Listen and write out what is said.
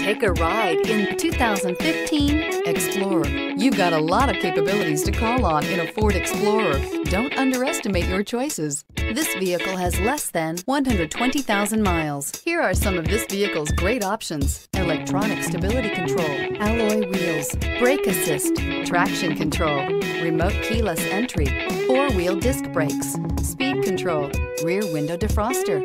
Take a ride in 2015 Explorer. You've got a lot of capabilities to call on in a Ford Explorer. Don't underestimate your choices. This vehicle has less than 120,000 miles. Here are some of this vehicle's great options. Electronic stability control, alloy wheels, brake assist, traction control, remote keyless entry, four-wheel disc brakes, speed control, rear window defroster,